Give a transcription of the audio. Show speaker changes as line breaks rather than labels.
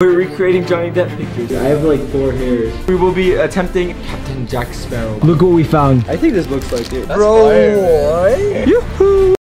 We're recreating Johnny Depp pictures. I have like four hairs. We will be attempting Captain Jack Sparrow. Look what we found.
I think this looks like it.
Bro, Fire,